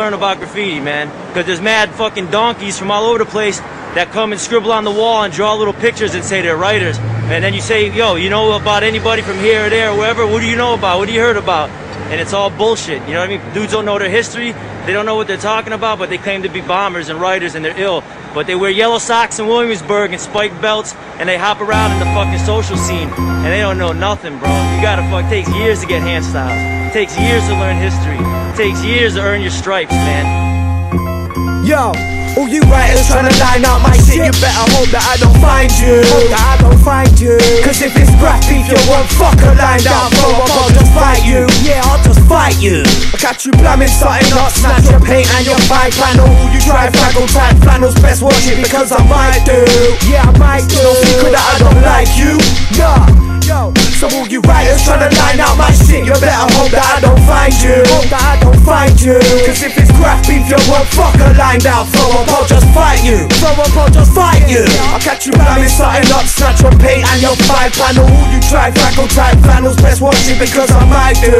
learn about graffiti, man. Because there's mad fucking donkeys from all over the place that come and scribble on the wall and draw little pictures and say they're writers. And then you say, yo, you know about anybody from here or there or wherever? What do you know about? What do you heard about? And it's all bullshit. You know what I mean? Dudes don't know their history. They don't know what they're talking about, but they claim to be bombers and writers and they're ill. But they wear yellow socks in Williamsburg and spiked belts and they hop around in the fucking social scene and they don't know nothing, bro. You gotta fuck. It takes years to get hand styles. It takes years to learn history. It takes years to earn your stripes, man. Yo, all you writers trying to line up my shit, you better hope that I don't find you. Hope that I don't find you. Cause if it's rap beef, you want fucker lined up, bro, I'll just fight you. Yeah, I'll just fight you. I catch you plumbing, starting not snatch your paint and your five panel. You try fraggle type flannels, best watch it because I might do. Yeah, I might do. No secret that I don't like you. Nah. Yo, trying to line out my shit, you better hope that I don't find you. Hope that I don't find you. Cause if it's crap beef, you want fucker lined out, throw up, I'll just fight you. Throw up, I'll just fight you. I'll catch you blamming something up, snatch your paint and your five panel. All you try, fraggle type flannels, best watch it because I might do.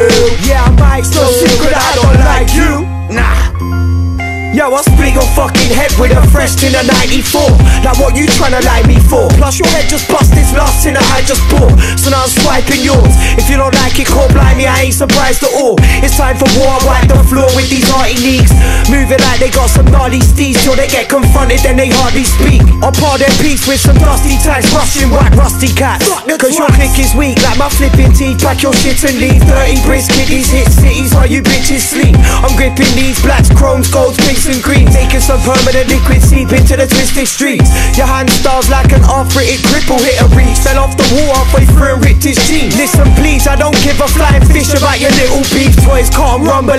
Yeah, I might do. No secret I don't like you. Nah. Yo, I'll split your fucking head with a fresh tin of 94 Like what you tryna like me for? Plus your head just bust this last tin I just bought So now I'm swiping yours. If you don't like it, call blind me, I ain't surprised at all. It's time for war, wipe the floor with these arty leaks Moving like they got some gnarly steeds Till they get confronted, then they hardly speak. I'll par their piece with some dusty ties Russian white rusty cats. Cause your click is weak like my flipping teeth Pack your shit and leave. Dirty bricks, kiddies, hit cities while you bitches sleep? I'm gripping these blacks, chromes, golds, pinks and greens. Taking some permanent liquid seep into the twisted streets. Your hand stars like an arthritic cripple hit a reach Fell off the wall halfway through and ripped his jeans Listen please, I don't give a flying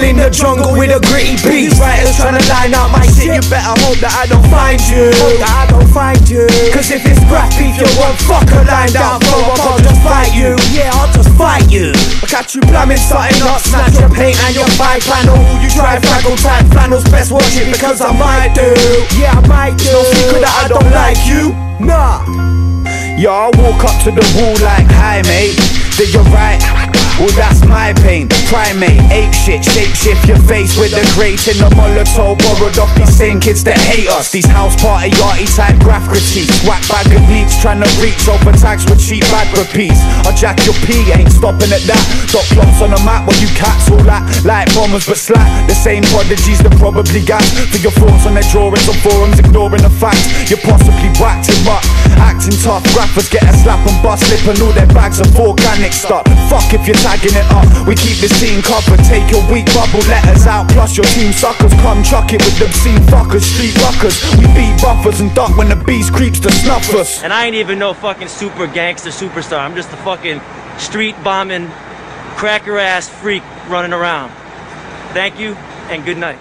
in the jungle with a gritty beast Writers trying to line up my shit, you better hope that I don't find you Hope that I don't find you Cause if it's rap beef, you want fucker Throw up, I'll just fight you Yeah, I'll just fight you I'll catch you plumbing something up, snatch your paint and your five panel You try fraggle type flannels, best watch it because I might do. Yeah, I might do. No secret that I don't like you. Nah. Yo, I walk up to the wall like, hi mate, then you're right. Well, that's my pain. Primate, ape shit, shape shift your face with the grate in the Molotov. Borrowed off these same kids that hate us. These house party arty type graph critiques. Whack bag of neats trying to reach over tags with cheap bag repeats. I jack your P, ain't stopping at that. Dot plots on the map where you cats all that. Like bombers but slack. The same prodigies that probably gas. For your thoughts on their drawings on forums, ignoring the facts. You're possibly whacked him up. Acting tough, graphers get a slap and bust, slipping all their bags of organic stuff. Fuck if you're it up. We keep the scene covered. Take your weak bubble letters out, plus your team suckers. Come chuck it with them scene fuckers, street rockers. We beat buffers and duck when the beast creeps to snuff us. And I ain't even no fucking super gangster superstar. I'm just a fucking street bombing, cracker ass freak running around. Thank you and good night.